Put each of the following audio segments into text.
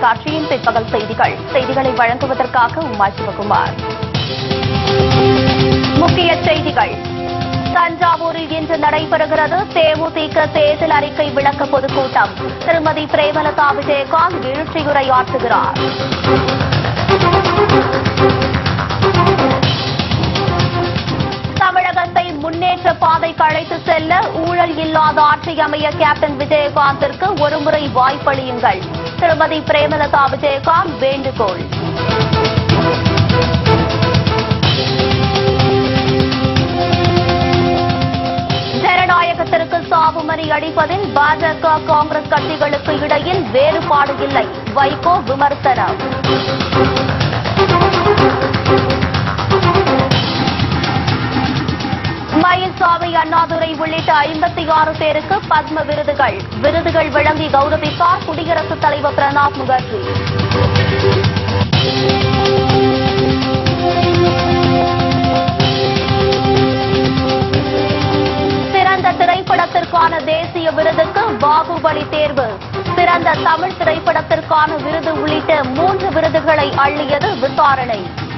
தொலைக்காட்சியின் பிற்பகல் செய்திகள். செய்திகளை வழங்குவதற்காக உமா சிவகுமார். முக்கிய செய்திகள். தஞ்சாவூரில் இன்று நடைபெறுகிறது தேமுதிக தேர்தல் அறிக்கை விளக்க பொதுக்கூட்டம். திருமதி பிரேமலதா விஜயகாந்த் எழுச்சியுரையாற்றுகிறார். தமிழகத்தை முன்னேற்ற பாதைக்கு அழைத்து செல்ல ஊழல் இல்லாத ஆட்சி அமைய கேப்டன் விஜயகாந்திற்கு ஒருமுறை வாய்ப்பளியுங்கள். திருமதி பிரேமலதா விஜயகாந்த் வேண்டுகோள். ஜனநாயகத்திற்கு சாவுமணி அடிப்பதில் பாஜக காங்கிரஸ் கட்சிகளுக்கு இடையில் வேறுபாடு இல்லை. வைகோ விமர்சனம். மயில்சாமி அண்ணாதுரை உள்ளிட்ட ஐம்பத்தி ஆறு பேருக்கு பத்ம விருதுகள். விருதுகள் வழங்கி கௌரவித்தார் குடியரசுத் தலைவர் பிரணாப் முகர்ஜி. சிறந்த திரைப்படத்திற்கான தேசிய விருதுக்கு பாகுபலி தேர்வு. சிறந்த தமிழ் திரைப்படத்திற்கான விருது உள்ளிட்ட மூன்று விருதுகளை அள்ளியது விசாரணை.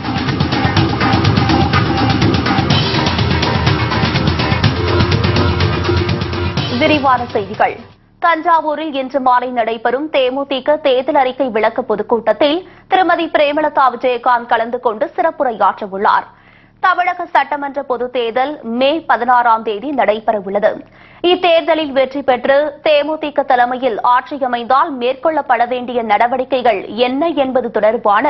விரிவான செய்திகள். தஞ்சாவூரில் இன்று மாலை நடைபெறும் தேமுதிக தேர்தல் அறிக்கை விளக்க பொதுக்கூட்டத்தில் திருமதி பிரேமலதா விஜயகாந்த் கலந்து கொண்டு சிறப்புரையாற்றவுள்ளார் தமிழக சட்டமன்ற பொதுத் தேர்தல் மே பதினாறாம் தேதி நடைபெறவுள்ளது இத்தேர்தலில் வெற்றி பெற்று தேமுதிக தலைமையில் ஆட்சி அமைந்தால் மேற்கொள்ளப்பட வேண்டிய நடவடிக்கைகள் என்ன என்பது தொடர்பான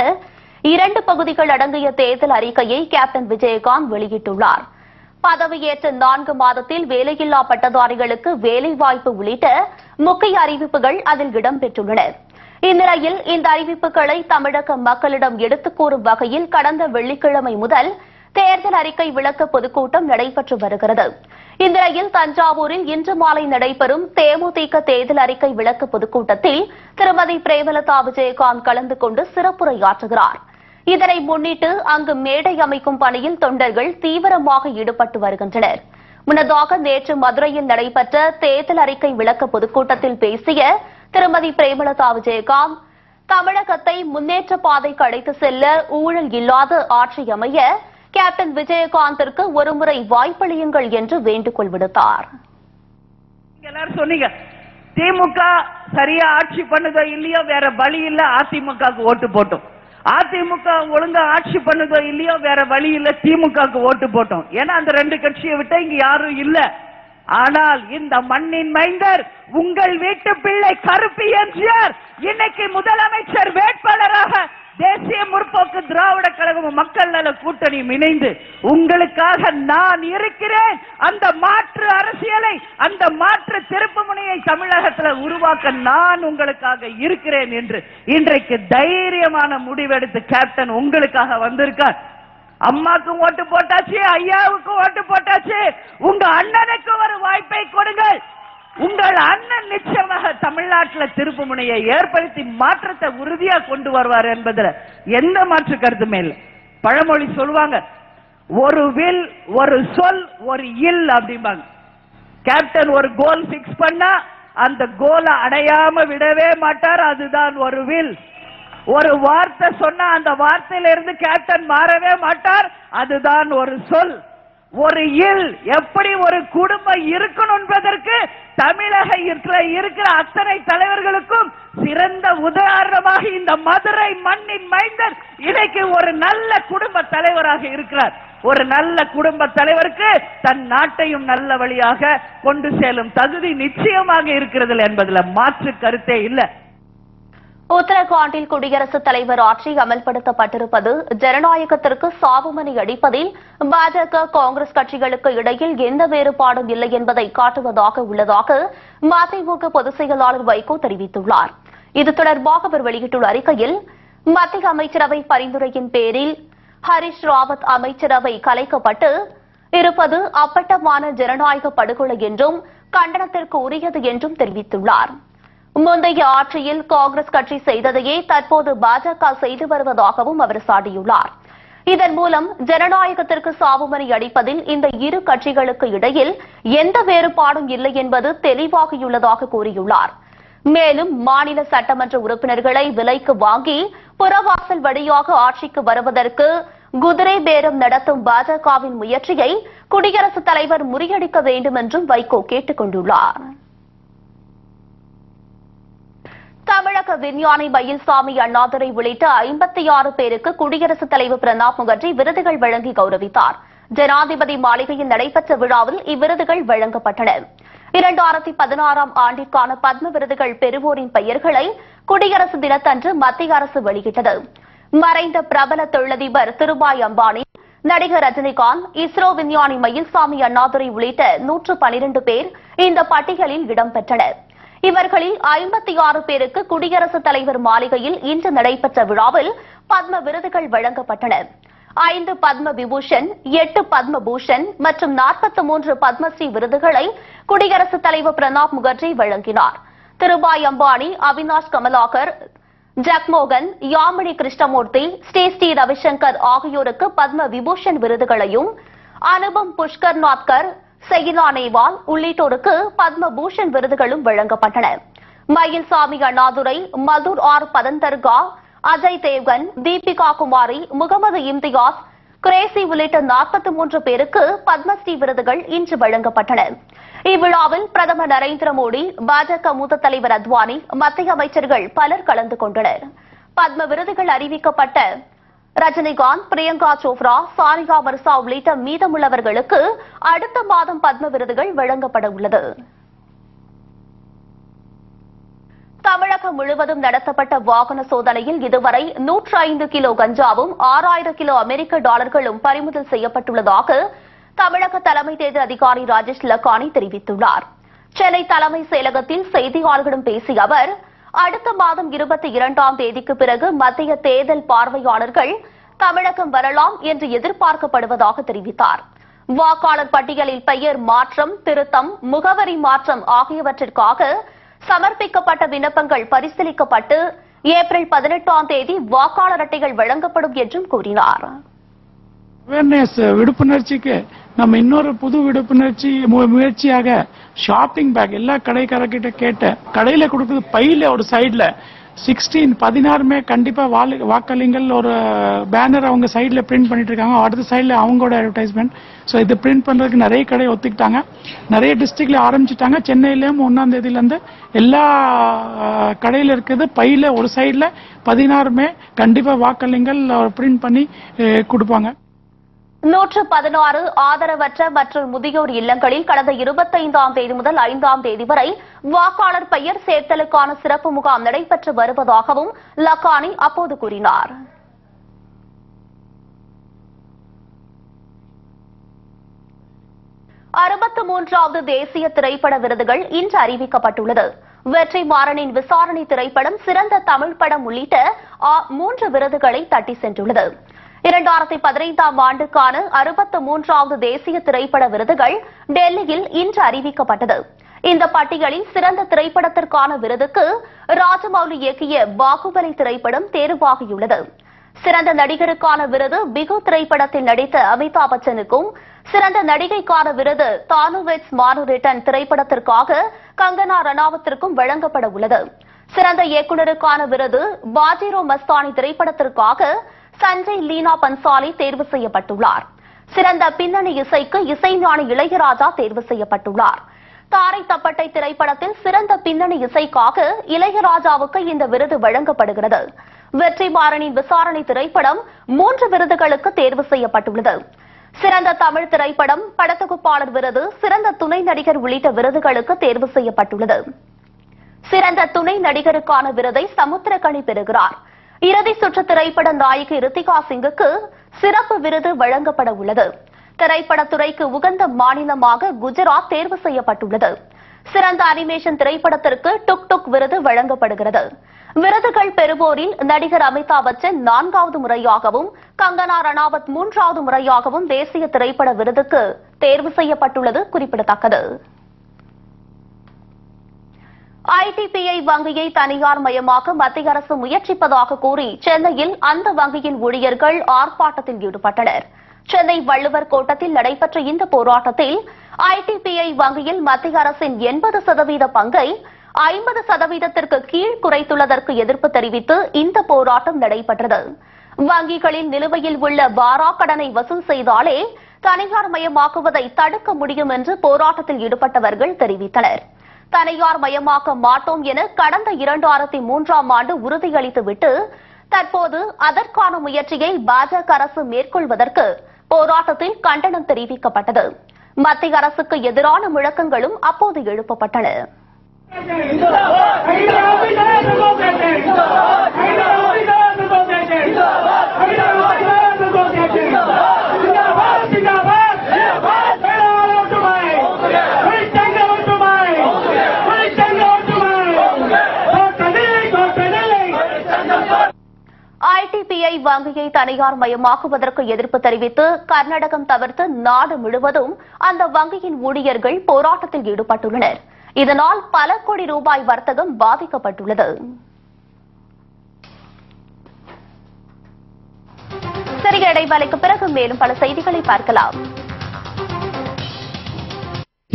இரண்டு பகுதிகள் அடங்கிய தேர்தல் அறிக்கையை கேப்டன் விஜயகாந்த் வெளியிட்டுள்ளார். பதவியேற்ற நான்கு மாதத்தில் வேலையில்லா பட்டதாரிகளுக்கு வேலைவாய்ப்பு உள்ளிட்ட முக்கிய அறிவிப்புகள் அதில் இடம்பெற்றுள்ளன. இந்நிலையில் இந்த அறிவிப்புகளை தமிழக மக்களிடம் எடுத்துக் கூறும் வகையில் கடந்த வெள்ளிக்கிழமை முதல் தேர்தல் அறிக்கை விளக்க பொதுக்கூட்டம் நடைபெற்று வருகிறது. இந்நிலையில் தஞ்சாவூரில் இன்று மாலை நடைபெறும் தேமுதிக தேர்தல் அறிக்கை விளக்க பொதுக்கூட்டத்தில் திருமதி பிரேமலதா விஜயகாந்த் கலந்து கொண்டு சிறப்புரையாற்றுகிறாா் இதனை முன்னிட்டு அங்கு மேடை அமைக்கும் பணியில் தொண்டர்கள் தீவிரமாக ஈடுபட்டு வருகின்றனர். முன்னதாக நேற்று மதுரையில் நடைபெற்ற தேர்தல் அறிக்கை விளக்க பொதுக்கூட்டத்தில் பேசிய திருமதி பிரேமலதா விஜயகாந்த் தமிழகத்தை முன்னேற்ற பாதைக்கு அழைத்து செல்ல ஊழல் இல்லாத ஆட்சி அமைய கேப்டன் விஜயகாந்திற்கு ஒருமுறை வாய்ப்பளியுங்கள் என்று வேண்டுகோள் விடுத்தார். சொன்னீங்க திமுக சரியா ஆட்சி பண்ணுதோ இல்லையோ வேற வழி இல்ல அதிமுக ஓட்டு போட்டோம். அதிமுக ஒழுங்கா ஆட்சி பண்ணுதோ இல்லையோ வேற வழி இல்ல. திமுகவுக்கு ஓட்டு போட்டோம். ஏன்னா அந்த ரெண்டு கட்சியை விட்டா இங்க யாரும் இல்ல. ஆனால் இந்த மண்ணின் மைந்தர் உங்கள் வீட்டு பிள்ளை கருப்பு எம்ஜிஆர். இன்னைக்கு முதலமைச்சர் வேட்பாளராக தேசிய முற்போக்கு திராவிட கழகம் மக்கள் நல கூட்டணியும் இணைந்து உங்களுக்காக நான் இருக்கிறேன். அந்த மாற்று அரசியலை அந்த மாற்று திருப்பு முனையை தமிழகத்துல உருவாக்க நான் உங்களுக்காக இருக்கிறேன் என்று இன்றைக்கு தைரியமான முடிவெடுத்து கேப்டன் உங்களுக்காக வந்திருக்கார். அம்மாக்கும் ஓட்டு போட்டாச்சு ஐயாவுக்கும் ஓட்டு போட்டாச்சு. உங்க அண்ணனுக்கு ஒரு வாய்ப்பை கொடுங்கள். உங்கள் அண்ணன் நிச்சயமாக தமிழ்நாட்டில் திருப்பு முனையை ஏற்படுத்தி மாற்றத்தை உறுதியா கொண்டு வருவார் என்பதுல எந்த மாற்று கருத்துமே இல்லை. பழமொழி சொல்லுவாங்க ஒரு வில் ஒரு சொல் ஒரு இல் அப்படிம்பாங்க. கேப்டன் ஒரு கோல் பிக்ஸ் பண்ணா அந்த கோலை அடையாம விடவே மாட்டார். அதுதான் ஒரு வில். ஒரு வார்த்தை சொன்னா அந்த வார்த்தையிலிருந்து கேப்டன் மாறவே மாட்டார். அதுதான் ஒரு சொல். ஒரு இல் எப்படி ஒரு குடும்பம் இருக்கணும் என்பதற்கு தமிழக இருக்கிற அத்தனை தலைவர்களுக்கும் சிறந்த உதாரணமாக இந்த மதுரை மண்ணின் மைந்தர் இன்னைக்கு ஒரு நல்ல குடும்ப தலைவராக இருக்கிறார். ஒரு நல்ல குடும்ப தலைவருக்கு தன் நாட்டையும் நல்ல வழியாக கொண்டு செல்லும் தகுதி நிச்சயமாக இருக்கிறது என்பதுல மாற்று கருத்தே இல்லை. உத்தரகாண்டில் குடியரசுத் தலைவர் ஆட்சி அமல்படுத்தப்பட்டிருப்பது ஜனநாயகத்திற்கு சாவுமணி அடிப்பதில் பாஜக காங்கிரஸ் கட்சிகளுக்கு இடையில் எந்த வேறுபாடும் இல்லை என்பதை காட்டுவதாக உள்ளதாக மதிமுக பொதுச் செயலாளர் வைகோ தெரிவித்துள்ளார். இது தொடர்பாக அவர் வெளியிட்டுள்ள அறிக்கையில் மத்திய அமைச்சரவை பரிந்துரையின் பேரில் ஹரிஷ் ராவத் அமைச்சரவை கலைக்கப்பட்டு இருப்பது அப்பட்டமான ஜனநாயக படுகொலை என்றும் கண்டனத்திற்கு உரியது என்றும் தெரிவித்துள்ளாா் முந்தைய ஆட்சியில் காங்கிரஸ் கட்சி செய்ததையே தற்போது பாஜக செய்து வருவதாகவும் அவர் சாட்டியுள்ளார் இதன் மூலம் ஜனநாயகத்திற்கு சாவுமணி அடிப்பதில் இந்த இரு கட்சிகளுக்கு இடையில் எந்த வேறுபாடும் இல்லை என்பது தெளிவாகியுள்ளதாக கூறியுள்ளார். மேலும் மாநில சட்டமன்ற உறுப்பினர்களை விலைக்கு வாங்கி புறவாசல் வழியாக ஆட்சிக்கு வருவதற்கு குதிரை பேரம் நடத்தும் பாஜகவின் முயற்சியை குடியரசுத் தலைவர் முறியடிக்க வேண்டும் என்றும் வைகோ கேட்டுக் கொண்டுள்ளார் தமிழக விஞ்ஞானி மயில்சாமி அண்ணாதுரை உள்ளிட்ட ஐம்பத்தி ஆறு பேருக்கு குடியரசுத் தலைவர் பிரணாப் முகர்ஜி விருதுகள் வழங்கி கௌரவித்தார். ஜனாதிபதி மாளிகையில் நடைபெற்ற விழாவில் இவ்விருதுகள் வழங்கப்பட்டன. இரண்டாயிரத்தி பதினாறாம் ஆண்டிற்கான பத்ம விருதுகள் பெறுவோரின் பெயர்களை குடியரசு தினத்தன்று மத்திய அரசு வெளியிட்டது. மறைந்த பிரபல தொழிலதிபர் திருபாய் அம்பானி நடிகர் ரஜினிகாந்த் இஸ்ரோ விஞ்ஞானி மயில்சாமி அண்ணாதுரை உள்ளிட்ட நூற்று பனிரண்டு பேர் இந்த பட்டியலில் இடம்பெற்றனர். இவர்களில் ஐம்பத்தி ஆறு பேருக்கு குடியரசுத் தலைவர் மாளிகையில் இன்று நடைபெற்ற விழாவில் பத்ம விருதுகள் வழங்கப்பட்டன. ஐந்து பத்ம விபூஷன் எட்டு பத்ம பூஷன் மற்றும் நாற்பத்தி மூன்று பத்மஸ்ரீ விருதுகளை குடியரசுத் தலைவர் பிரணாப் முகர்ஜி வழங்கினார். திருபாய் அம்பானி அவினாஷ் கமலாகர் ஜக்மோகன் யாமினி கிருஷ்ணமூர்த்தி ஸ்ரீ ஸ்ரீ ரவிசங்கர் ஆகியோருக்கு பத்ம விபூஷன் விருதுகளையும் அனுபம் புஷ்கர் நாத்கர் செயினா நேவால் உள்ளிட்டோருக்கு பத்மபூஷன் விருதுகளும் வழங்கப்பட்டன. மயில்சாமி அண்ணாதுரை மதுர் ஆர் பதந்தர்கா அஜய் தேவ்கன் தீபிகா குமாரி முகமது இம்தியாஸ் குரேசி உள்ளிட்ட நாற்பத்தி மூன்று பேருக்கு பத்மஸ்ரீ விருதுகள் இன்று வழங்கப்பட்டன. இவ்விழாவில் பிரதமர் நரேந்திர மோடி பாஜக மூத்த தலைவர் அத்வானி மத்திய அமைச்சர்கள் பலர் கலந்து கொண்டனர். பத்ம விருதுகள் அறிவிக்கப்பட்ட ரஜினிகாந்த் பிரியங்கா சோப்ரா சாரிகா வர்சா உள்ளிட்ட மீதமுள்ளவர்களுக்கு அடுத்த மாதம் பத்ம விருதுகள் வழங்கப்பட உள்ளது. தமிழகம் முழுவதும் நடத்தப்பட்ட வாகன சோதனையில் இதுவரை நூற்று ஐந்து கிலோ கஞ்சாவும் ஆறாயிரம் கிலோ அமெரிக்க டாலர்களும் பறிமுதல் செய்யப்பட்டுள்ளதாக தமிழக தலைமை தேர்தல் அதிகாரி ராஜேஷ் லக்கானி தெரிவித்துள்ளார். சென்னை தலைமை செயலகத்தில் செய்தியாளர்களிடம் பேசிய அவர் அடுத்த மாதம் இருபத்தி இரண்டாம் தேதிக்கு பிறகு மத்திய தேர்தல் பார்வையாளர்கள் தமிழகம் வரலாம் என்று எதிர்பார்க்கப்படுவதாக தெரிவித்தார். வாக்காளர் பட்டியலில் பெயர் மாற்றம் திருத்தம் முகவரி மாற்றம் ஆகியவற்றிற்காக சமர்ப்பிக்கப்பட்ட விண்ணப்பங்கள் பரிசீலிக்கப்பட்டு ஏப்ரல் பதினெட்டாம் தேதி வாக்காளர் அட்டைகள் வழங்கப்படும் என்றும் கூறினார். அவேர்னஸ் uh, விடுப்புணர்ச்சிக்கு நம்ம இன்னொரு புது விடுப்புணர்ச்சி மு- முயற்சியாக ஷாப்பிங் பேக் எல்லா கடைக்காரர்கிட்ட கேட்ட கடையில கொடுக்குறது பையில ஒரு சைட்ல சிக்ஸ்டீன் பதினாறுமே கண்டிப்பா வாலு- வாக்களிங்கள் ஒரு uh, பேனர் அவங்க சைடில் பிரிண்ட் பண்ணிட்டு இருக்காங்க அடுத்த சைடில் அவங்களோட அட்வர்டைஸ்மெண்ட் ஸோ இது பிரிண்ட் பண்றதுக்கு நிறைய கடை ஒத்துக்கிட்டாங்க. நிறைய டிஸ்ட்ரிக்ட்ல ஆரம்பிச்சிட்டாங்க. சென்னையிலயும் ஒன்னாம் தேதியில இருந்து எல்லா கடையில் கடையில இருக்குது. பையில ஒரு சைடில் பதினாறுமே கண்டிப்பா வாக்களிங்கள் பிரிண்ட் பண்ணி கொடுப்பாங்க. நூற்று பதினாறு ஆதரவற்ற மற்றும் முதியோர் இல்லங்களில் கடந்த இருபத்தைந்தாம் தேதி முதல் ஐந்தாம் தேதி வரை வாக்காளர் பெயர் சேர்த்தலுக்கான சிறப்பு முகாம் நடைபெற்று வருவதாகவும் லக்கானி அப்போது கூறினார். அறுபத்து மூன்றாவது தேசிய திரைப்பட விருதுகள் இன்று அறிவிக்கப்பட்டுள்ளது. வெற்றி மாறனின் விசாரணை திரைப்படம் சிறந்த தமிழ் படம் உள்ளிட்ட மூன்று விருதுகளை தட்டி சென்றுள்ளது. இரண்டாயிரத்தி பதினைந்தாம் ஆண்டுக்கான அறுபத்து மூன்றாவது தேசிய திரைப்பட விருதுகள் டெல்லியில் இன்று அறிவிக்கப்பட்டது. இந்த பட்டியலில் சிறந்த திரைப்படத்திற்கான விருதுக்கு ராஜமௌலி இயக்கிய பாகுபலி திரைப்படம் தேர்வாகியுள்ளது. சிறந்த நடிகருக்கான விருது பிகு திரைப்படத்தில் நடித்த அமிதாப் பச்சனுக்கும் சிறந்த நடிகைக்கான விருது தானுவெட்ஸ் மானு ரிட்டன் திரைப்படத்திற்காக கங்கனா ரணாவத்திற்கும் வழங்கப்பட உள்ளது. சிறந்த இயக்குநருக்கான விருது பாஜிரோ மஸ்தானி திரைப்படத்திற்காக சஞ்சய் லீனா பன்சாலி தேர்வு செய்யப்பட்டுள்ளார். சிறந்த பின்னணி இசைக்கு இசைஞானி இளையராஜா தேர்வு செய்யப்பட்டுள்ளார். தாரை தப்பட்டை திரைப்படத்தில் சிறந்த பின்னணி இசைக்காக இளையராஜாவுக்கு இந்த விருது வழங்கப்படுகிறது. வெற்றிமாறனின் விசாரணை திரைப்படம் மூன்று விருதுகளுக்கு தேர்வு செய்யப்பட்டுள்ளது. சிறந்த தமிழ் திரைப்படம் படத்தொகுப்பாளர் விருது சிறந்த துணை நடிகர் உள்ளிட்ட விருதுகளுக்கு தேர்வு செய்யப்பட்டுள்ளது. சிறந்த துணை நடிகருக்கான விருதை சமுத்திரக்கணி பெறுகிறார். இறுதி சுற்று திரைப்பட நாயகி ரித்திகா சிங்குக்கு சிறப்பு விருது வழங்கப்பட உள்ளது. திரைப்படத்துறைக்கு உகந்த மாநிலமாக குஜராத் தேர்வு செய்யப்பட்டுள்ளது. சிறந்த அனிமேஷன் திரைப்படத்திற்கு டுக் டுக் விருது வழங்கப்படுகிறது. விருதுகள் பெறுவோரில் நடிகர் அமிதாப் பச்சன் நான்காவது முறையாகவும் கங்கனா ரணாவத் மூன்றாவது முறையாகவும் தேசிய திரைப்பட விருதுக்கு தேர்வு செய்யப்பட்டுள்ளது குறிப்பிடத்தக்கது. ஐடிபிஐ வங்கியை தனியார் மயமாக்க மத்திய அரசு முயற்சிப்பதாக கூறி சென்னையில் அந்த வங்கியின் ஊழியர்கள் ஆர்ப்பாட்டத்தில் ஈடுபட்டனர். சென்னை வள்ளுவர் கோட்டத்தில் நடைபெற்ற இந்த போராட்டத்தில் ஐடிபிஐ வங்கியில் மத்திய அரசின் எண்பது சதவீத பங்கை ஐம்பது சதவீதத்திற்கு கீழ் குறைத்துள்ளதற்கு எதிர்ப்பு தெரிவித்து இந்த போராட்டம் நடைபெற்றது. வங்கிகளின் நிலுவையில் உள்ள வாரா கடனை வசூல் செய்தாலே தனியார் மயமாக்குவதை தடுக்க முடியும் என்று போராட்டத்தில் ஈடுபட்டவர்கள் தெரிவித்தனர். தனியார் மயமாக்க மாட்டோம் என கடந்த இரண்டாயிரத்தி மூன்றாம் ஆண்டு உறுதியளித்துவிட்டு தற்போது அதற்கான முயற்சியை பாஜக அரசு மேற்கொள்வதற்கு போராட்டத்தில் கண்டனம் தெரிவிக்கப்பட்டது மத்திய அரசுக்கு எதிரான முழக்கங்களும் அப்போது எழுப்பப்பட்டன ஐடிபிஐ வங்கியை தனியார் மயமாக்குவதற்கு எதிர்ப்பு தெரிவித்து கர்நாடகம் தவிர்த்து நாடு முழுவதும் அந்த வங்கியின் ஊழியர்கள் போராட்டத்தில் ஈடுபட்டுள்ளனர். இதனால் பல கோடி ரூபாய் வர்த்தகம் பாதிக்கப்பட்டுள்ளது. சிறிய இடைவேளைக்கு பிறகு மேலும் பல செய்திகளை பார்க்கலாம்.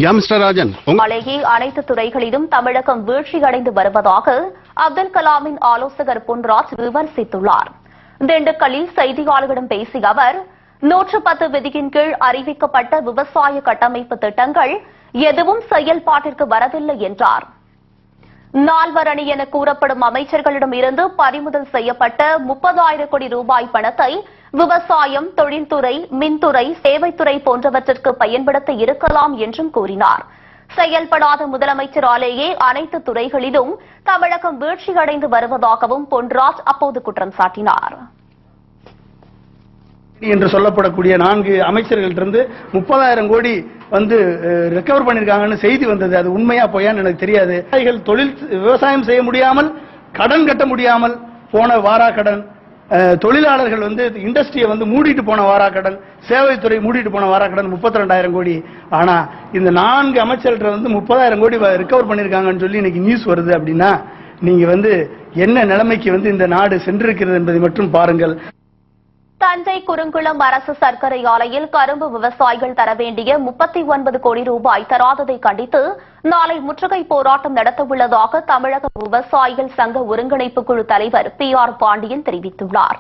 யா மிஸ்டர் ராஜன் உங்க நாளையே அனைத்து துறைகளிலும் தமிழகம் வீழ்ச்சியடைந்து வருவதாக அப்துல் கலாமின் ஆலோசகர் பொன்ராஜ் விமர்சித்துள்ளார். திண்டுக்கல்லில் செய்தியாளர்களிடம் பேசிய அவர் நூற்று பத்து விதியின் கீழ் அறிவிக்கப்பட்ட விவசாய கட்டமைப்பு திட்டங்கள் எதுவும் செயல்பாட்டிற்கு வரவில்லை என்றார். நால்வரணி என கூறப்படும் அமைச்சர்களிடம் இருந்து பறிமுதல் செய்யப்பட்ட முப்பதாயிரம் கோடி ரூபாய் பணத்தை விவசாயம் தொழில்துறை மின்துறை சேவைத்துறை போன்றவற்றிற்கு பயன்படுத்த இருக்கலாம் என்றும் கூறினார். செயல்படாத முதலமைச்சராலேயே அனைத்து துறைகளிலும் தமிழகம் வீழ்ச்சியடைந்து வருவதாகவும் பொன்ராஜ் அப்போது குற்றம் சாட்டினார். என்று சொல்லப்படக்கூடிய நான்கு அமைச்சர்கள்ட்ட முப்பதாயிரம் கோடி வந்து ரெக்கவர் பண்ணிருக்காங்கன்னு செய்தி வந்தது. அது உண்மையா பொய்யான்னு எனக்கு தெரியாது. தொழில் விவசாயம் செய்ய முடியாமல் கடன் கட்ட முடியாமல் போன வாரா கடன் தொழிலாளர்கள் வந்து இண்டஸ்ட்ரியை வந்து மூடிட்டு போன வாரா கடன் சேவைத்துறை மூடிட்டு போன வாராக்கடன் முப்பத்தி ரெண்டாயிரம் கோடி. ஆனா இந்த நான்கு அமைச்சர்கிட்ட வந்து முப்பதாயிரம் கோடி ரிகவர் பண்ணிருக்காங்கன்னு சொல்லி இன்னைக்கு நியூஸ் வருது அப்படின்னா நீங்க வந்து என்ன நிலைமைக்கு வந்து இந்த நாடு சென்றிருக்கிறது என்பதை மட்டும் பாருங்கள். தஞ்சை குறுங்குளம் அரசு சர்க்கரை ஆலையில் கரும்பு விவசாயிகள் தர வேண்டிய முப்பத்தி ஒன்பது கோடி ரூபாய் தராததை கண்டித்து நாளை முற்றுகை போராட்டம் நடத்தவுள்ளதாக தமிழக விவசாயிகள் சங்க ஒருங்கிணைப்பு குழு தலைவர் பி ஆர் பாண்டியன் தெரிவித்துள்ளார்.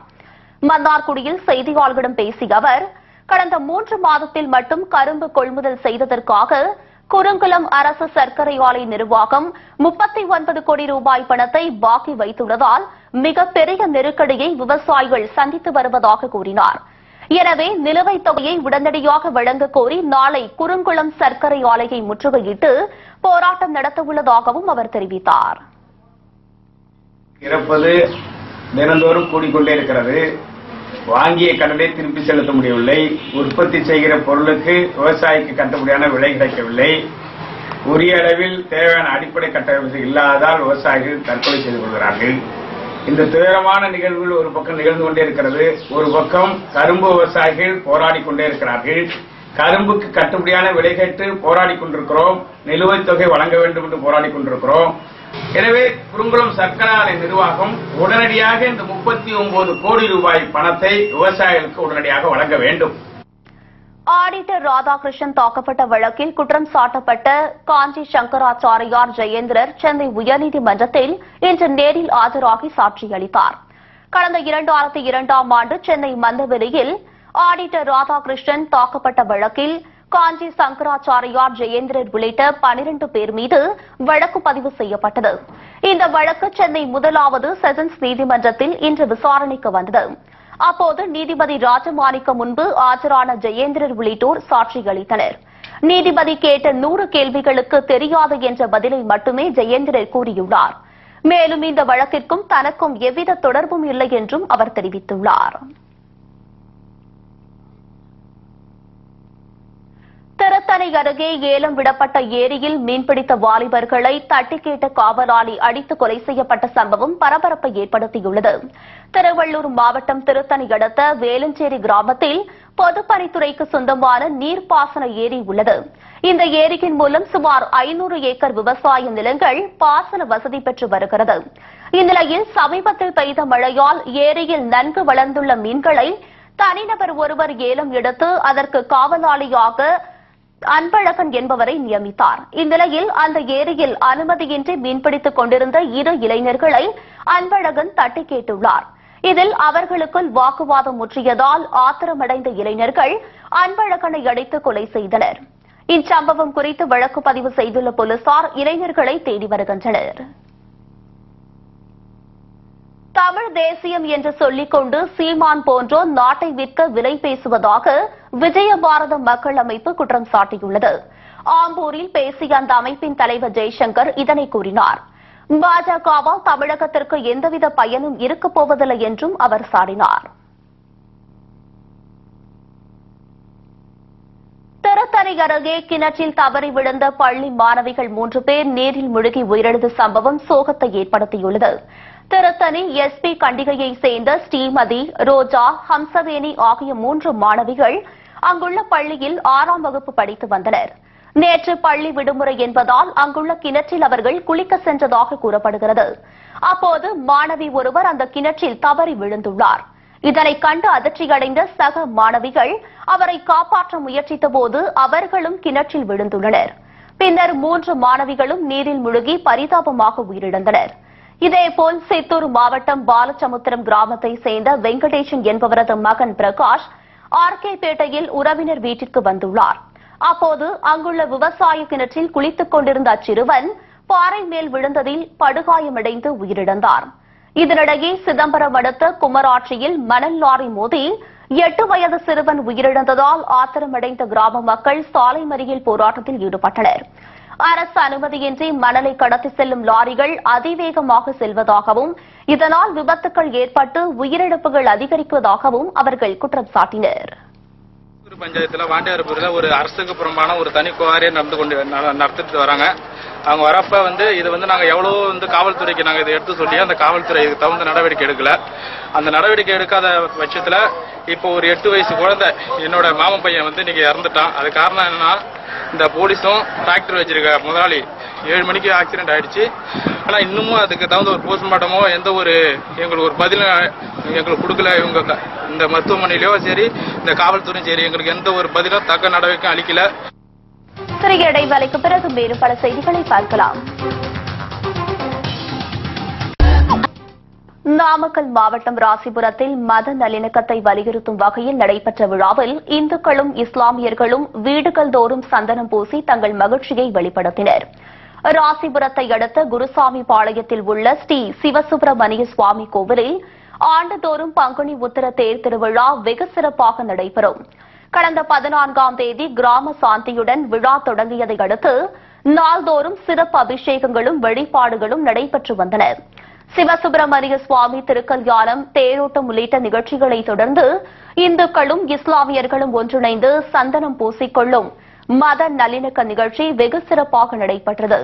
மன்னார்குடியில் செய்தியாளர்களிடம் பேசிய அவர் கடந்த மூன்று மாதத்தில் மட்டும் கரும்பு கொள்முதல் செய்ததற்காக குறுங்குளம் அரசு சர்க்கரை ஆலை நிர்வாகம் முப்பத்தி ஒன்பது கோடி ரூபாய் பணத்தை பாக்கி வைத்துள்ளதால் மிகப்பெரிய நெருக்கடியை விவசாயிகள் சந்தித்து வருவதாக கூறினாா் எனவே நிலுவைத் தொகையை உடனடியாக வழங்க கோரி நாளை குறுங்குளம் சர்க்கரை ஆலையை முற்றுகையிட்டு போராட்டம் நடத்தவுள்ளதாகவும் அவர் தெரிவித்தார். இறப்பது தினந்தோறும் கூடிக்கொண்டே இருக்கிறது. வாங்கிய கடனை திருப்பி செலுத்த முடியவில்லை. உற்பத்தி செய்கிற பொருளுக்கு விவசாயிக்கு கட்டுப்படியான விலை கிடைக்கவில்லை. உரிய அளவில் தேவையான அடிப்படை கட்டமைப்பு இல்லாததால் விவசாயிகள் தற்கொலை செய்து கொள்கிறார்கள். இந்த துயரமான நிகழ்வுகள் ஒரு பக்கம் நிகழ்ந்து கொண்டே இருக்கிறது ஒரு பக்கம் கரும்பு விவசாயிகள் போராடி கொண்டே இருக்கிறார்கள். கரும்புக்கு கட்டுப்படியான விலை கேட்டு போராடி கொண்டிருக்கிறோம் நிலுவைத் தொகை வழங்க வேண்டும் என்று போராடி கொண்டிருக்கிறோம். எனவே குறுங்குளம் சர்க்கரை ஆலை நிர்வாகம் உடனடியாக இந்த முப்பத்தி ஒன்பது கோடி ரூபாய் பணத்தை விவசாயிகளுக்கு உடனடியாக வழங்க வேண்டும். ஆடிட்டர் ராதாகிருஷ்ணன் தாக்கப்பட்ட வழக்கில் குற்றம் சாட்டப்பட்ட காஞ்சி சங்கராச்சாரியார் ஜெயேந்திரர் சென்னை உயர்நீதிமன்றத்தில் இன்று நேரில் ஆஜராகி சாட்சியளித்தார். கடந்த இரண்டாயிரத்தி இரண்டாம் ஆண்டு சென்னை மந்தவெளியில் ஆடிட்டர் ராதாகிருஷ்ணன் தாக்கப்பட்ட வழக்கில் காஞ்சி சங்கராச்சாரியார் ஜெயேந்திரர் உள்ளிட்ட பனிரண்டு பேர் மீது வழக்கு பதிவு செய்யப்பட்டது. இந்த வழக்கு சென்னை முதலாவது செஷன்ஸ் நீதிமன்றத்தில் இன்று விசாரணைக்கு வந்தது. அப்போது நீதிபதி ராஜமாணிக்கம் முன்பு ஆஜரான ஜெயேந்திரர் உள்ளிட்டோர் சாட்சியளித்தனர். நீதிபதி கேட்ட நூறு கேள்விகளுக்கு தெரியாது என்ற பதிலை மட்டுமே ஜெயேந்திரர் கூறியுள்ளார். மேலும் இந்த வழக்கிற்கும் தனக்கும் எவ்வித தொடர்பும் இல்லை என்றும் அவர் தெரிவித்துள்ளார். திருத்தணி அருகே ஏலம் விடப்பட்ட ஏரியில் மீன்பிடித்த வாலிபர்களை தட்டி கேட்ட காவலாளி அடித்து கொலை செய்யப்பட்ட சம்பவம் பரபரப்பை ஏற்படுத்தியுள்ளது. திருவள்ளூர் மாவட்டம் திருத்தணி அடுத்த வேலஞ்சேரி கிராமத்தில் பொதுப்பணித்துறைக்கு சொந்தமான நீர்ப்பாசன ஏரி உள்ளது. இந்த ஏரியின் மூலம் சுமார் ஐநூறு ஏக்கர் விவசாய நிலங்கள் பாசன வசதி பெற்று வருகிறது. இந்நிலையில் சமீபத்தில் பெய்த மழையால் ஏரியில் நன்கு வளர்ந்துள்ள மீன்களை தனிநபர் ஒருவர் ஏலம் எடுத்து அதற்கு காவலாளியாக அன்பழகன் என்பவரை நியமித்தார். இந்நிலையில் அந்த ஏரியில் அனுமதியின்றி மீன்பிடித்துக் கொண்டிருந்த இரு இளைஞர்களை அன்பழகன் தட்டி கேட்டுள்ளார். இதில் அவர்களுக்குள் வாக்குவாதம் முற்றியதால் ஆத்திரமடைந்த இளைஞர்கள் அன்பழகனை அடைத்து கொலை செய்தனர். இச்சம்பவம் குறித்து வழக்கு பதிவு செய்துள்ள போலீசார் இளைஞர்களை தேடி வருகின்றனர். தமிழ் தேசியம் என்று சொல்லிக் கொண்டு சீமான் போன்றோர் நாட்டை விற்க விலை பேசுவதாக விஜய பாரத மக்கள் அமைப்பு குற்றம் சாட்டியுள்ளது. ஆம்பூரில் பேசிய அந்த அமைப்பின் தலைவர் ஜெய்சங்கர் இதனை கூறினார். பாஜகவால் தமிழகத்திற்கு எந்தவித பயனும் இருக்கப் போவதில்லை என்றும் அவர் சாடினார். திருத்தணி அருகே கிணற்றில் தவறி விழுந்த பள்ளி மாணவிகள் மூன்று பேர் நீரில் முழுகி உயிரிழந்த சம்பவம் சோகத்தை ஏற்படுத்தியுள்ளது. திருத்தணி எஸ்பி கண்டிகையை சேர்ந்த ஸ்ரீமதி ரோஜா ஹம்சவேணி ஆகிய மூன்று மாணவிகள் அங்குள்ள பள்ளியில் ஆறாம் வகுப்பு படித்து வந்தனர். நேற்று பள்ளி விடுமுறை என்பதால் அங்குள்ள கிணற்றில் அவர்கள் குளிக்க சென்றதாக கூறப்படுகிறது. அப்போது மாணவி ஒருவர் அந்த கிணற்றில் தவறி விழுந்துள்ளார். இதனை கண்டு அதிர்ச்சியடைந்த சக மாணவிகள் அவரை காப்பாற்ற முயற்சித்தபோது அவர்களும் கிணற்றில் விழுந்துள்ளனர். பின்னர் மூன்று மாணவிகளும் நீரில் முழுகி பரிதாபமாக உயிரிழந்தனர். இதேபோல் சித்தூர் மாவட்டம் பாலச்சமுத்திரம் கிராமத்தை சேர்ந்த வெங்கடேசன் என்பவரது மகன் பிரகாஷ் ஆர்கே பேட்டையில் உறவினர் வீட்டிற்கு வந்துள்ளார். அப்போது அங்குள்ள விவசாய கிணற்றில் குளித்துக் கொண்டிருந்த அச்சிறுவன் பாறை மேல் விழுந்ததில் படுகாயமடைந்து உயிரிழந்தார். இதனிடையே சிதம்பரம் அடுத்த குமராட்சியில் மணல் லாரி மோதி எட்டு வயது சிறுவன் உயிரிழந்ததால் ஆத்திரமடைந்த கிராம மக்கள் சாலை மறியல் போராட்டத்தில் ஈடுபட்டனா் அரசு அனுமதியின்றி மணலை கடத்தி செல்லும் லாரிகள் அதிவேகமாக செல்வதாகவும் இதனால் விபத்துக்கள் ஏற்பட்டு உயிரிழப்புகள் அதிகரிப்பதாகவும் அவர்கள் குற்றம் சாட்டினர். பஞ்சாயத்தில் பஞ்சாயத்துல ஒரு அரசுக்கு புறம்பான ஒரு தனி குவாரியை நடந்து கொண்டு நடத்திட்டு வராங்க. அவங்க வரப்ப வந்து இது வந்து நாங்கள் எவ்வளோ வந்து காவல்துறைக்கு நாங்கள் இதை எடுத்து சொல்லி அந்த காவல்துறை இதுக்கு தகுந்த நடவடிக்கை எடுக்கல. அந்த நடவடிக்கை எடுக்காத பட்சத்தில் இப்போ ஒரு எட்டு வயசு குழந்தை என்னோட மாமன் பையன் வந்து இன்னைக்கு இறந்துட்டான். அது காரணம் என்னன்னா இந்த போலீஸும் டிராக்டர் வச்சிருக்க முதலாளி. ஏழு மணிக்கு ஆக்சிடென்ட் ஆயிடுச்சு. ஆனா இன்னமும் அதுக்கு தகுந்த ஒரு போஸ்ட்மார்ட்டமோ எந்த ஒரு எங்களுக்கு ஒரு பதிலும் எங்களுக்கு கொடுக்கல. இவங்க இந்த மருத்துவமனையிலயோ சரி இந்த காவல்துறையும் சரி எங்களுக்கு எந்த ஒரு பதிலும் தக்க நடவடிக்கையும் அளிக்கல. சிறிய இடைவேளைக்கு பிறகு மேலும் பல செய்திகளை பார்க்கலாம். நாமக்கல் மாவட்டம் ராசிபுரத்தில் மத நல்லிணக்கத்தை வலியுறுத்தும் வகையில் நடைபெற்ற விழாவில் இந்துக்களும் இஸ்லாமியர்களும் வீடுகள் தோறும் சந்தனம் பூசி தங்கள் மகிழ்ச்சியை வெளிப்படுத்தினர். ராசிபுரத்தை அடுத்த குருசாமி பாளையத்தில் உள்ள ஸ்ரீ சிவசுப்பிரமணிய சுவாமி கோவிலில் ஆண்டுதோறும் பங்குனி உத்திர தேர் திருவிழா வெகு சிறப்பாக நடைபெறும். கடந்த பதினான்காம் தேதி கிராம சாந்தியுடன் விழா தொடங்கியதை அடுத்து நாள்தோறும் சிறப்பு அபிஷேகங்களும் வழிபாடுகளும் நடைபெற்று வந்தன. சிவசுப்பிரமணிய சுவாமி திருக்கல்யாணம் தேரோட்டம் உள்ளிட்ட நிகழ்ச்சிகளை தொடர்ந்து இந்துக்களும் இஸ்லாமியர்களும் ஒன்றிணைந்து சந்தனம் பூசிக்கொள்ளும் மத நல்லிணக்க நிகழ்ச்சி வெகு சிறப்பாக நடைபெற்றது.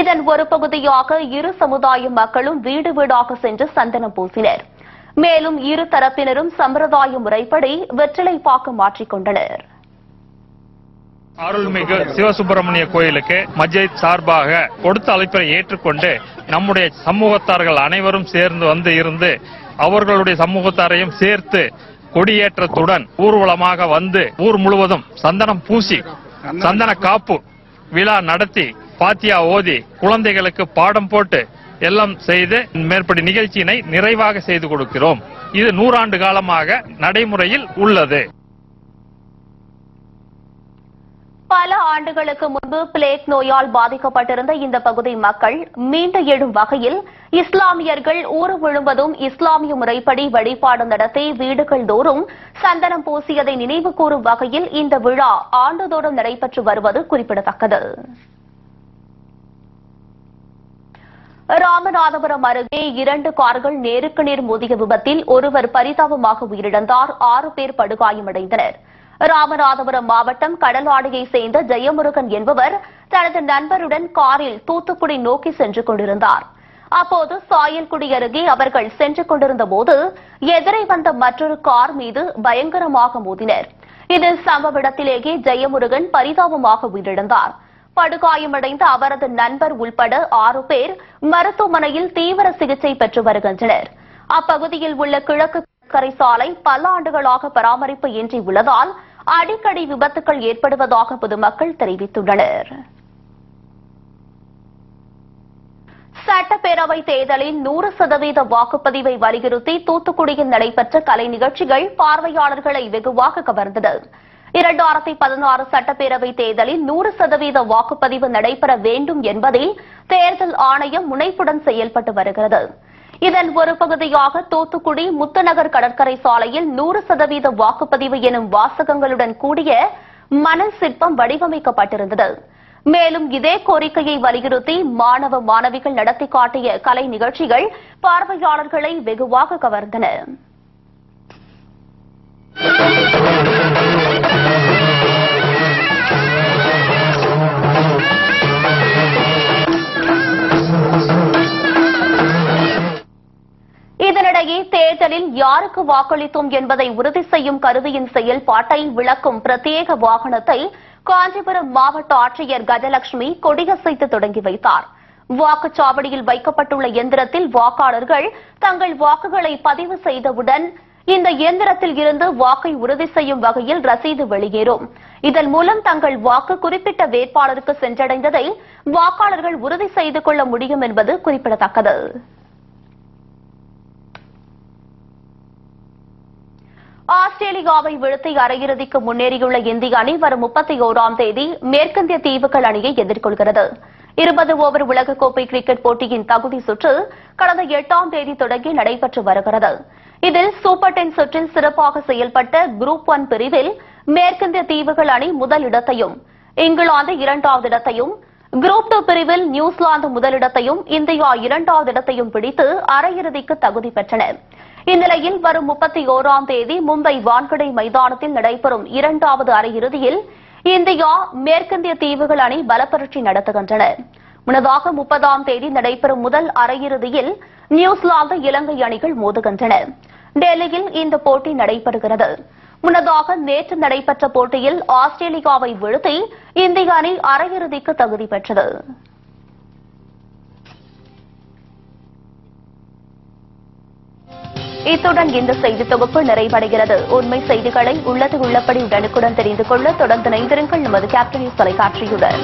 இதன் ஒரு பகுதியாக இரு சமுதாய மக்களும் வீடு வீடாக சென்று சந்தனம் பூசினர். மேலும் இரு தரப்பினரும் சம்பிரதாய முறைப்படி வெற்றிலை பாக்கு மாற்றிக்கொண்டனர் அருள்மிகு சிவசுப்பிரமணிய கோயிலுக்கு மஜித் சார்பாக கொடுத்த அழைப்பை ஏற்றுக்கொண்டு நம்முடைய சமூகத்தார்கள் அனைவரும் சேர்ந்து வந்து இருந்து அவர்களுடைய சமூகத்தாரையும் சேர்த்து கொடியேற்றத்துடன் ஊர்வலமாக வந்து ஊர் முழுவதும் சந்தனம் பூசி சந்தன காப்பு விழா நடத்தி பாத்தியா ஓதி குழந்தைகளுக்கு பாடம் போட்டு எல்லாம் செய்து மேற்படி நிகழ்ச்சியினை நிறைவாக செய்து கொடுக்கிறோம். இது நூறாண்டு காலமாக நடைமுறையில் உள்ளது. பல ஆண்டுகளுக்கு முன்பு பிளேக் நோயால் பாதிக்கப்பட்டிருந்த இந்த பகுதி மக்கள் மீண்டு எழும் வகையில் இஸ்லாமியர்கள் ஊர் முழுவதும் இஸ்லாமிய முறைப்படி வழிபாடு நடத்தி வீடுகள் தோறும் சந்தனம் பூசியதை நினைவு கூறும் வகையில் இந்த விழா ஆண்டுதோறும் நடைபெற்று வருவது குறிப்பிடத்தக்கது. ராமநாதபுரம் அருகே இரண்டு கார்கள் நேருக்கு நேர் மோதிய விபத்தில் ஒருவர் பரிதாபமாக உயிரிழந்தார். ஆறு பேர் படுகாயமடைந்தனா் ராமநாதபுரம் மாவட்டம் கடலாடியை சேர்ந்த ஜெயமுருகன் என்பவர் தனது நண்பருடன் காரில் தூத்துக்குடி நோக்கி சென்று கொண்டிருந்தார். அப்போது சாயல்குடி அருகே அவர்கள் சென்று கொண்டிருந்த போது எதிரே வந்த மற்றொரு கார் மீது பயங்கரமாக மோதினர். இதில் சம்பவ இடத்திலேயே ஜெயமுருகன் பரிதாபமாக உயிரிழந்தார். படுகாயமடைந்த அவரது நண்பர் உள்பட ஆறு பேர் மருத்துவமனையில் தீவிர சிகிச்சை பெற்று வருகின்றனர். அப்பகுதியில் உள்ள கிழக்கு கடற்கரை சாலை பல ஆண்டுகளாக பராமரிப்பு இன்றி உள்ளதால் அடிக்கடி விபத்துகள் ஏற்படுவதாக பொதுமக்கள் தெரிவித்துள்ளனர். சட்டப்பேரவை தேர்தலில் நூறு சதவீத வாக்குப்பதிவை வலியுறுத்தி தூத்துக்குடியில் நடைபெற்ற கலை நிகழ்ச்சிகள் பார்வையாளர்களை வெகுவாக கவர்ந்தது. இரண்டாயிரத்தி பதினாறு சட்டப்பேரவை தேர்தலில் நூறு சதவீத வாக்குப்பதிவு நடைபெற வேண்டும் என்பதில் தேர்தல் ஆணையம் முனைப்புடன் செயல்பட்டு வருகிறது. இதன் ஒரு பகுதியாக தூத்துக்குடி முத்துநகர் கடற்கரை சாலையில் நூறு சதவீத வாக்குப்பதிவு எனும் வாசகங்களுடன் கூடிய மணல் சிற்பம் வடிவமைக்கப்பட்டிருந்தது. மேலும் இதே கோரிக்கையை வலியுறுத்தி மாணவ மாணவிகள் நடத்தி காட்டிய கலை நிகழ்ச்சிகள் பார்வையாளர்களை வெகுவாக கவர்ந்தன. இதனிடையே தேர்தலில் யாருக்கு வாக்களித்தோம் என்பதை உறுதி செய்யும் கருவியின் செயல்பாட்டை விளக்கும் பிரத்யேக வாகனத்தை காஞ்சிபுரம் மாவட்ட ஆட்சியர் கஜலட்சுமி கொடியசைத்து தொடங்கி வைத்தார். வாக்குச்சாவடியில் வைக்கப்பட்டுள்ள எந்திரத்தில் வாக்காளர்கள் தங்கள் வாக்குகளை பதிவு செய்தவுடன் இந்த இயந்திரத்தில் இருந்து வாக்கை உறுதி செய்யும் வகையில் ரசீது வெளியேறும். இதன் மூலம் தங்கள் வாக்கு குறிப்பிட்ட வேட்பாளருக்கு சென்றடைந்ததை வாக்காளர்கள் உறுதி செய்து கொள்ள முடியும் என்பது குறிப்பிடத்தக்கது. ஆஸ்திரேலியாவை வீழ்த்தி அரையிறுதிக்கு முன்னேறியுள்ள இந்திய அணி வரும் முப்பத்தி ஓராம் தேதி மேற்கிந்திய தீவுகள் அணியை எதிர்கொள்கிறது. இருபது ஓவர் உலகக்கோப்பை கிரிக்கெட் போட்டியின் தகுதி சுற்று கடந்த எட்டாம் தேதி தொடங்கி நடைபெற்று வருகிறது. இதில் சூப்பர் டென் சுற்றில் சிறப்பாக செயல்பட்ட குரூப் ஒன் பிரிவில் மேற்கிந்திய தீவுகள் அணி முதல் இடத்தையும் இங்கிலாந்து இரண்டாவது இடத்தையும் குரூப் டூ பிரிவில் நியூசிலாந்து முதலிடத்தையும் இந்தியா இரண்டாவது இடத்தையும் பிடித்து அரையிறுதிக்கு தகுதி பெற்றனா். இந்நிலையில் வரும் முப்பத்தி ஓராம் தேதி மும்பை வான்கடை மைதானத்தில் நடைபெறும் இரண்டாவது அரையிறுதியில் இந்தியா மேற்கிந்திய தீவுகள் அணி பலப்பரட்சி நடத்துகின்றன. முன்னதாக முப்பதாம் தேதி நடைபெறும் முதல் அரையிறுதியில் நியூசிலாந்து இலங்கை அணிகள் மோதுகின்றன. டெல்லியில் இந்த போட்டி நடைபெறுகிறது. முன்னதாக நேற்று நடைபெற்ற போட்டியில் ஆஸ்திரேலியாவை வீழ்த்தி இந்திய அணி அரையிறுதிக்கு தகுதி பெற்றது. இத்துடன் இந்த செய்தி தொகுப்பு நிறைவடைகிறது. உண்மை செய்திகளை உள்ளது உள்ளபடி உடனுக்குடன் தெரிந்து கொள்ள தொடர்ந்து இணைந்திருங்கள். நமது கேப்டன் தொலைக்காட்சியுடன்.